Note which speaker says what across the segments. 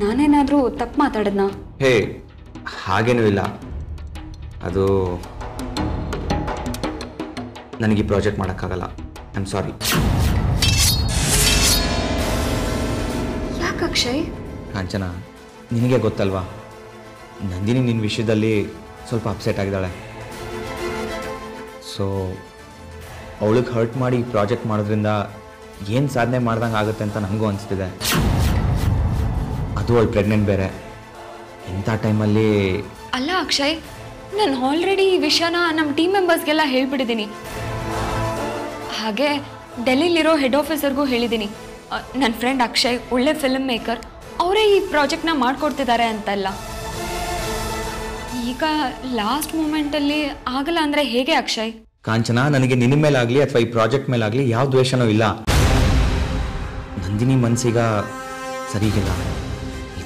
Speaker 1: ನಾನೇನಾದರೂ ತಪ್ಪು ಮಾತಾಡದ್ನಾ?
Speaker 2: ಹೇ ಹಾಗೇನೂ ಇಲ್ಲ. ಅದು ನನಗೆ ಈ ಪ್ರಾಜೆಕ್ಟ್ ಮಾಡೋಕ್ಕಾಗಲ್ಲ. ಐ ಆಮ್ ಸಾರಿ
Speaker 1: ಯಾಕೆ ಅಕ್ಷಯ್?
Speaker 2: ಕಾಂಚನ ನಿನಗೆ ಗೊತ್ತಲ್ವಾ? ನಂದಿನಿ ನಿನ್ನ ವಿಷಯದಲ್ಲಿ ಸ್ವಲ್ಪ ಅಪ್ಸೆಟ್ ಆಗಿದ್ದಾಳೆ. ಸೊ ಅವಳಿಗೆ ಹರ್ಟ್ ಮಾಡಿ ಪ್ರಾಜೆಕ್ಟ್ ಮಾಡೋದ್ರಿಂದ ಏನು ಸಾಧನೆ ಮಾಡ್ದಂಗೆ ಆಗುತ್ತೆ ಅಂತ ನನಗೂ ಅನಿಸ್ತಿದೆ. ಅದು ಅವಳು ಪ್ರೆಗ್ನೆಂಟ್ ಬೇರೆ. ಇಂಥ ಟೈಮಲ್ಲಿ
Speaker 1: ಅಲ್ಲ ಅಕ್ಷಯ್ ನಾನು ಆಲ್ರೆಡಿ ಈ ವಿಷಯನ ನಮ್ಮ ಟೀಮ್ ಮೆಂಬರ್ಸ್ಗೆಲ್ಲ ಹೇಳ್ಬಿಟ್ಟಿದ್ದೀನಿ ಹಾಗೆ ಡೆಲ್ಲಿಲಿರೋ ಹೆಡ್ ಆಫೀಸರ್ಗೂ ಹೇಳಿದ್ದೀನಿ ನನ್ನ ಫ್ರೆಂಡ್ ಅಕ್ಷಯ್ ಒಳ್ಳೆ ಫಿಲ್ಮ್ ಮೇಕರ್ ಅವರೇ ಈ ಪ್ರಾಜೆಕ್ಟ್ನ ಮಾಡ್ಕೊಡ್ತಿದ್ದಾರೆ ಅಂತಲ್ಲ. ಈಗ ಲಾಸ್ಟ್ ಮೂಮೆಂಟಲ್ಲಿ ಆಗಲ್ಲ ಅಂದರೆ ಹೇಗೆ ಅಕ್ಷಯ್?
Speaker 2: ಕಾಂಚನ ನನಗೆ ನಿನ್ನ ಮೇಲಾಗಲಿ ಅಥವಾ ಈ ಪ್ರಾಜೆಕ್ಟ್ ಮೇಲಾಗಲಿ ಯಾವ ದ್ವೇಷನೂ ಇಲ್ಲ. ನಂದಿನಿ ಮನ್ಸಿಗ ಸರಿಗಿಲ್ಲ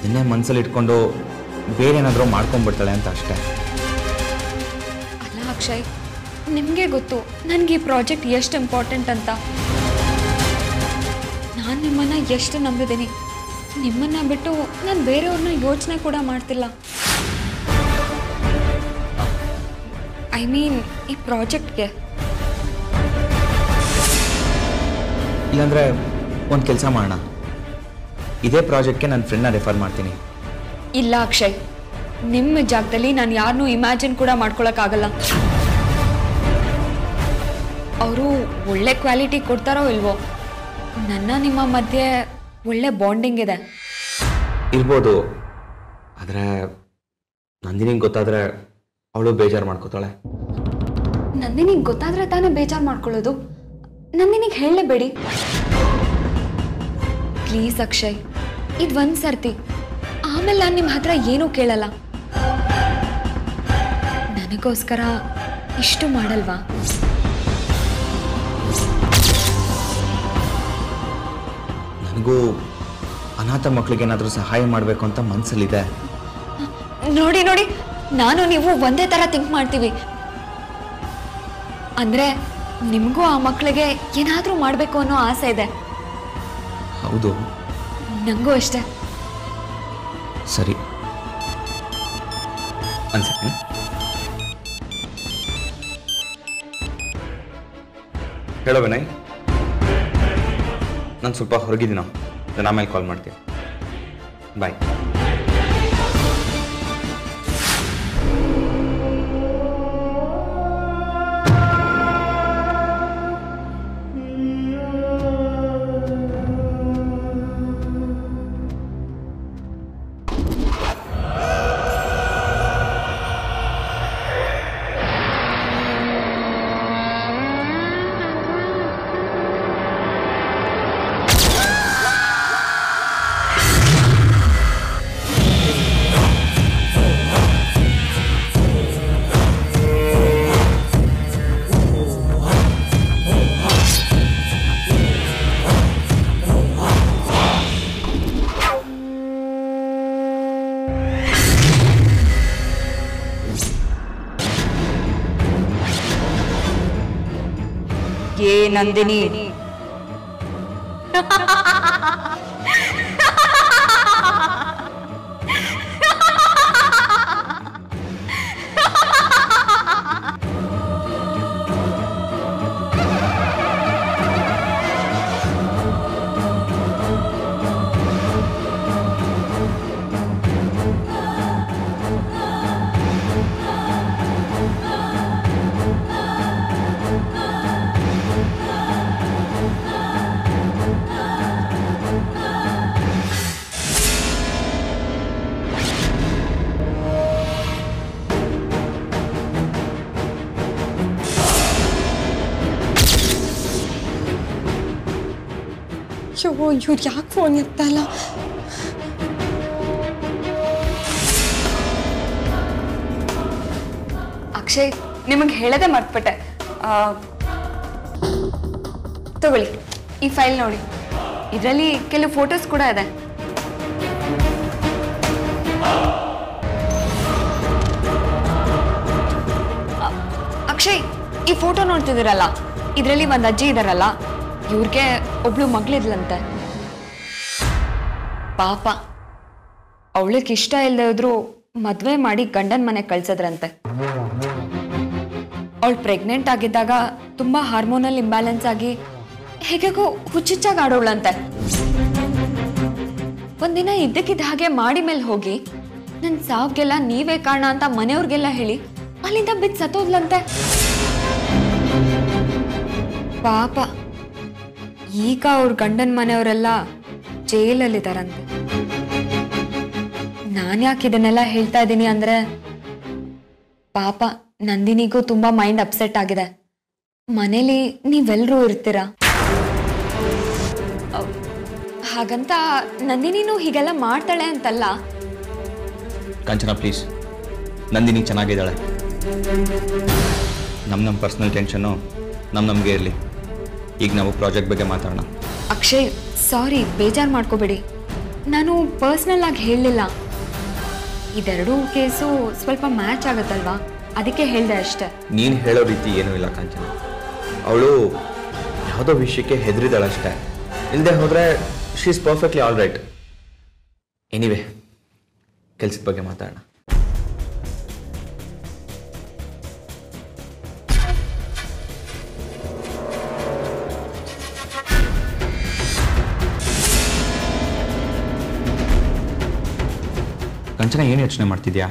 Speaker 2: ಇದನ್ನೇ ಮನಸ್ಸಲ್ಲಿ ಇಟ್ಕೊಂಡು ಬೇರೆ ಏನಾದರೂ ಮಾಡ್ಕೊಂಡ್ಬಿಡ್ತಾಳೆ ಅಂತ ಅಷ್ಟೇ.
Speaker 1: ಅಲ್ಲ ಅಕ್ಷಯ್ ನಿಮಗೆ ಗೊತ್ತು ನನಗೆ ಈ ಪ್ರಾಜೆಕ್ಟ್ ಎಷ್ಟು ಇಂಪಾರ್ಟೆಂಟ್ ಅಂತ. ನಾನು ನಿಮ್ಮನ್ನು ಎಷ್ಟು ನಂಬಿದ್ದೀನಿ. ನಿಮ್ಮನ್ನು ಬಿಟ್ಟು ನಾನು ಬೇರೆಯವ್ರನ್ನ ಯೋಚನೆ ಕೂಡ ಮಾಡ್ತಿಲ್ಲ. ಐ ಮೀನ್ ಈ ಪ್ರಾಜೆಕ್ಟ್ಗೆ.
Speaker 2: ಇಲ್ಲಾಂದರೆ ಒಂದು ಕೆಲಸ ಮಾಡೋಣ. ಇದೇ ಪ್ರಾಜೆಕ್ಟ್ಗೆ ನನ್ನ ಫ್ರೆಂಡ್ನ ರೆಫರ್ ಮಾಡ್ತೀನಿ.
Speaker 1: ಇಲ್ಲ ಅಕ್ಷಯ್ ನಿಮ್ಮ ಜಾಗದಲ್ಲಿ ನಾನು ಯಾರನ್ನೂ ಇಮ್ಯಾಜಿನ್ ಕೂಡ ಮಾಡ್ಕೊಳಕ್ಕಾಗಲ್ಲ. ಅವರು ಒಳ್ಳೆ ಕ್ವಾಲಿಟಿ ಕೊಡ್ತಾರೋ ಇಲ್ವೋ ನನ್ನ ನಿಮ್ಮ ಮಧ್ಯೆ ಒಳ್ಳೆ ಬಾಂಡಿಂಗ್ ಇದೆ.
Speaker 2: ಇರ್ಬೋದು ಆದರೆ ನಂದಿನಿಗೆ ಗೊತ್ತಾದರೆ ಅವಳು ಬೇಜಾರು ಮಾಡ್ಕೋತಾಳೆ.
Speaker 1: ನಂದಿನಿಗೆ ಗೊತ್ತಾದರೆ ತಾನೇ ಬೇಜಾರು ಮಾಡ್ಕೊಳ್ಳೋದು. ನಂದಿನಿಗೆ ಹೇಳಲೇಬೇಡಿ. ಪ್ಲೀಸ್ ಅಕ್ಷಯ್. ಇದು ಒಂದು ಸರ್ತಿ. ಆಮೇಲೆ ನಾನು ನಿಮ್ಮ ಹತ್ರ ಏನೂ ಕೇಳಲ್ಲ. ನನಗೋಸ್ಕರ ಇಷ್ಟು ಮಾಡಲ್ವಾ?
Speaker 2: ನನಗೂ ಅನಾಥ ಮಕ್ಕಳಿಗೆ ಏನಾದರೂ ಸಹಾಯ ಮಾಡಬೇಕು ಅಂತ ಮನಸ್ಸಲ್ಲಿದೆ
Speaker 1: ನೋಡಿ ನೋಡಿ. ನಾನು ನೀವು ಒಂದೇ ಥರ ಥಿಂಕ್ ಮಾಡ್ತೀವಿ. ಅಂದರೆ ನಿಮಗೂ ಆ ಮಕ್ಕಳಿಗೆ ಏನಾದರೂ ಮಾಡಬೇಕು ಅನ್ನೋ ಆಸೆ ಇದೆ.
Speaker 2: ಹೌದು.
Speaker 1: ನನಗೂ ಅಷ್ಟೇ.
Speaker 2: ಸರಿ. ಒಂದು ಸೆಕೆಂಡ್. ಹೇಳೋ ವಿನಯ್, ನಾನು ಸ್ವಲ್ಪ ಹೊರಗಿದ್ದೀನೋ, ನಾನು ಆಮೇಲೆ ಕಾಲ್ ಮಾಡ್ತೀನಿ. ಬಾಯ್
Speaker 3: नंदिनी।
Speaker 4: ಅಯ್ಯೋ ಇವ್ರು ಯಾಕೆ ಫೋನ್ ಎತ್ತಲ್ಲ
Speaker 1: ಅಕ್ಷಯ್ ನಿಮಗೆ ಹೇಳದೆ ಮರ್ತ್ಬಿಟ್ಟೆ. ತಗೊಳ್ಳಿ. ಈ ಫೈಲ್ ನೋಡಿ. ಇದರಲ್ಲಿ ಕೆಲವು ಫೋಟೋಸ್ ಕೂಡ ಇದೆ. ಅಕ್ಷಯ್, ಈ ಫೋಟೋ ನೋಡ್ತಿದ್ದೀರಲ್ಲ? ಇದರಲ್ಲಿ ಒಂದು ಅಜ್ಜಿ ಇದಾರಲ್ಲ? ಇವ್ರಿಗೆ ಒಬ್ಳು ಮಗಳಿದ್ಲಂತೆ. ಪಾಪ. ಅವಳಿಗೆ ಇಷ್ಟ ಇಲ್ಲದೆ ಇದ್ರು ಮದುವೆ ಮಾಡಿ ಗಂಡನ ಮನೆ ಕಳ್ಸದ್ರಂತೆ. ಅವಳು ಪ್ರೆಗ್ನೆಂಟ್ ಆಗಿದ್ದಾಗ ತುಂಬಾ ಹಾರ್ಮೋನಲ್ ಇಂಬ್ಯಾಲೆನ್ಸ್ ಆಗಿ ಹೇಗೆಗೋ ಹುಚ್ಚುಚ್ಚಾಗಿ ಆಡೋಳಂತೆ. ಒಂದಿನ ಇದ್ದಕ್ಕಿದ್ದ ಹಾಗೆ ಮಾಡಿ ಮೇಲೆ ಹೋಗಿ ನನ್ನ ಸಾವ್ಗೆಲ್ಲ ನೀವೇ ಕಾರಣ ಅಂತ ಮನೆಯವ್ರಿಗೆಲ್ಲ ಹೇಳಿ ಅಲ್ಲಿಂದ ಬಿದ್ದು ಸತ್ತೋದ್ಲಂತೆ. ಪಾಪ. ಈಗ ಅವ್ರ ಗಂಡನ ಮನೆಯವರೆಲ್ಲ ಜೈಲಲ್ಲಿದ್ದಾರಂತೆ ನಾನು ಯಾಕೆ ಇದನ್ನೆಲ್ಲ ಹೇಳ್ತಾ ಇದ್ದೀನಿ ಅಂದ್ರೆ, ಪಾಪ ನಂದಿನಿಗೂ ತುಂಬಾ ಮೈಂಡ್ ಅಪ್ಸೆಟ್ ಆಗಿದೆ. ಮನೇಲಿ ನೀವೆಲ್ಲರೂ ಇರ್ತೀರಾ? ಹಾಗಂತ ನಂದಿನಿನೂ ಹೀಗೆಲ್ಲ ಮಾಡ್ತಾಳೆ ಅಂತಲ್ಲ?
Speaker 2: ಕಂಚನ, ಪ್ಲೀಸ್. ನಂದಿನಿ ಚೆನ್ನಾಗಿದ್ದಾಳೆ. ನಮ್ಮ ನಮ್ಮ ಪರ್ಸ್ನಲ್ ಟೆನ್ಷನ್ನು ನಮ್ಮ ನಮಗೆ ಇರಲಿ. ಈಗ ನಾವು ಪ್ರಾಜೆಕ್ಟ್ ಬಗ್ಗೆ ಮಾತಾಡೋಣ.
Speaker 1: ಅಕ್ಷಯ್ ಸಾರಿ ಬೇಜಾರು ಮಾಡ್ಕೋಬೇಡಿ. ನಾನು ಪರ್ಸ್ನಲ್ ಆಗಿ ಹೇಳಲಿಲ್ಲ ಇದೆರಡೂ ಕೇಸು ಸ್ವಲ್ಪ ಮ್ಯಾಚ್ ಆಗುತ್ತಲ್ವಾ? ಅದಕ್ಕೆ ಹೇಳಿದೆ ಅಷ್ಟೆ.
Speaker 2: ನೀನು ಹೇಳೋ ರೀತಿ ಏನೂ ಇಲ್ಲ ಕಾಂಚನ. ಅವಳು ಯಾವುದೋ ವಿಷಯಕ್ಕೆ ಹೆದರಿದಾಳಷ್ಟೇ ಇಲ್ಲದೆ ಹೋದರೆ she is perfectly all right anyway ಕೆಲಸದ ಬಗ್ಗೆ ಮಾತಾಡೋಣ. ಕಂಚನ ಏನು ಯೋಚನೆ ಮಾಡ್ತಿದ್ಯಾ?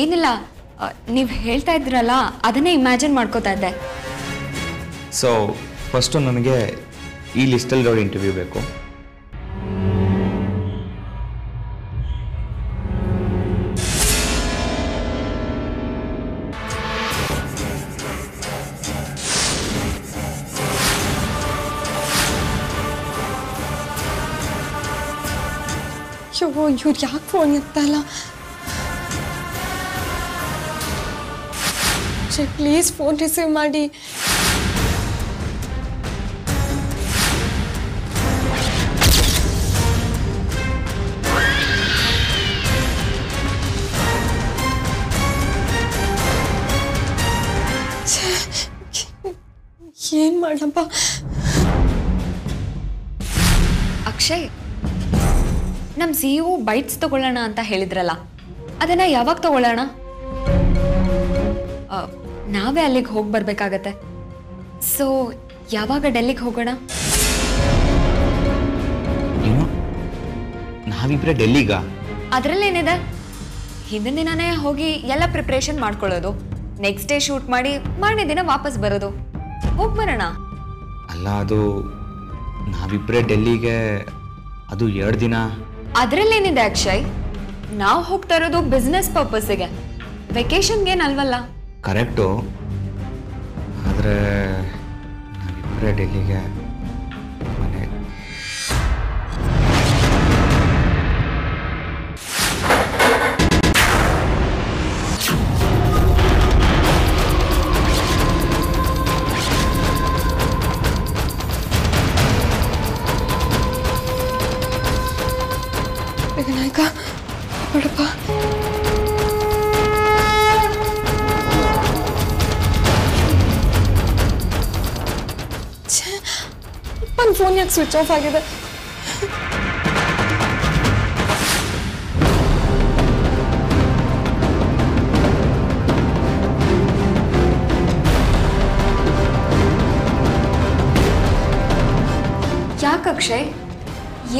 Speaker 1: ಏನಿಲ್ಲ. ನೀವು ಹೇಳ್ತಾ ಇದ್ರಲ್ಲ ಅದನ್ನೇ ಇಮ್ಯಾಜಿನ್ ಮಾಡ್ಕೋತಾ ಇದ್ದೆ.
Speaker 2: ಸೊ ಫಸ್ಟು ನನಗೆ ಈ ಲಿಸ್ಟಲ್ಲಿರೋ ಇಂಟರ್ವ್ಯೂ ಬೇಕು.
Speaker 4: ಅಯ್ಯೋ ಇವ್ರು ಯಾಕೆ ಫೋನ್ ಎತ್ತಲ್ಲ ಪ್ಲೀಸ್ ಫೋನ್ ರಿಸೀವ್ ಮಾಡಿ ಏನು ಮಾಡಪ್ಪ
Speaker 1: ಅಕ್ಷಯ್ ನಮ್ಮ ಸಿ ಯು ಬೈಟ್ಸ್ ತಗೊಳ್ಳೋಣ ಅಂತ ಹೇಳಿದ್ರಲ್ಲ ಅದನ್ನ ಯಾವಾಗ ತಗೊಳ್ಳೋಣ? ನಾವೇ ಅಲ್ಲಿಗೆ ಹೋಗಿ ಬರಬೇಕಾಗತ್ತೆ. ಸೊ ಯಾವಾಗ ಡೆಲ್ಲಿಗೆ ಹೋಗೋಣ?
Speaker 2: ಏನು? ನಾವಿಬ್ಬರೇ ಡೆಲ್ಲಿಗ?
Speaker 1: ಅದರಲ್ಲೇನಿದೆ? ಹಿಂದಿನ ದಿನನೇ ಹೋಗಿ ಎಲ್ಲ ಪ್ರಿಪ್ರೇಷನ್ ಮಾಡ್ಕೊಳ್ಳೋದು. ನೆಕ್ಸ್ಟ್ ಡೇ ಶೂಟ್ ಮಾಡಿ ಮಾರನೇ ದಿನ ವಾಪಸ್ ಬರೋದು. ಹೋಗಿ ಬರೋಣ.
Speaker 2: ಅಲ್ಲ ಅದು ನಾವಿಬ್ಬರೇ ಡೆಲ್ಲಿಗೆ ಅದು ಎರಡು ದಿನ.
Speaker 1: ಅದರಲ್ಲೇನಿದೆ ಅಕ್ಷಯ್? ನಾವು ಹೋಗ್ತಾ ಇರೋದು ಬಿಸ್ನೆಸ್ ಪರ್ಪಸ್ಸಿಗೆ ವೆಕೇಶನ್ಗೇನಲ್ವಲ್ಲ
Speaker 2: ಕರೆಕ್ಟು ಆದರೆ ನಾವಿಬ್ಬರೇ ಡೆಲ್ಲಿಗೆ
Speaker 4: ವಿನಾಯಕ ಬಿಡಪ್ಪ ನನ್ನ ಫೋನ್ ಯಾಕೆ ಸ್ವಿಚ್ ಆಫ್ ಆಗಿದೆ
Speaker 1: ಯಾಕೆ ಅಕ್ಷಯ್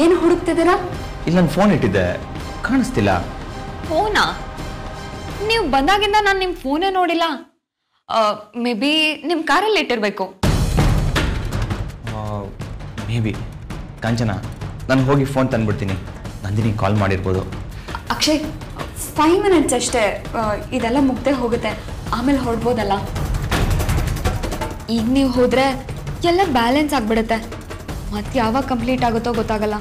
Speaker 1: ಏನು ಹುಡುಕ್ತಿದ್ದೀರಾ
Speaker 2: ಇಲ್ಲಿ ನನ್ನ ಫೋನ್ ಇಟ್ಟಿದ್ದೆ. ಕಾಣಿಸ್ತಿಲ್ಲ.
Speaker 1: ಫೋನಾ ನೀವು ಬಂದಾಗಿಂದ ನಾನು ನಿಮ್ಮ ಫೋನೇ ನೋಡಿಲ್ಲ. ಮೇ ಬಿ ನಿಮ್ಮ ಕಾರಲ್ಲಿ ಇಟ್ಟಿರಬೇಕು.
Speaker 2: ಮೇ ಬಿ ಕಾಂಚನ ನಾನು ಹೋಗಿ ಫೋನ್ ತಂದ್ಬಿಡ್ತೀನಿ. ನಂದಿನಿ ಕಾಲ್ ಮಾಡಿರ್ಬೋದು.
Speaker 1: ಅಕ್ಷಯ್ ಫೈವ್ ಮಿನಿಟ್ಸ್ ಅಷ್ಟೇ. ಇದೆಲ್ಲ ಮುಗ್ದೆ ಹೋಗುತ್ತೆ. ಆಮೇಲೆ ಹೊರಡ್ಬೋದಲ್ಲ? ಈಗ ನೀವು ಹೋದರೆ ಎಲ್ಲ ಬ್ಯಾಲೆನ್ಸ್ ಆಗಿಬಿಡುತ್ತೆ. ಮತ್ತೆ ಯಾವಾಗ ಕಂಪ್ಲೀಟ್ ಆಗುತ್ತೋ ಗೊತ್ತಾಗಲ್ಲ.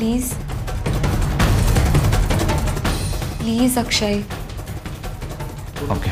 Speaker 1: Please please Akshay
Speaker 2: okay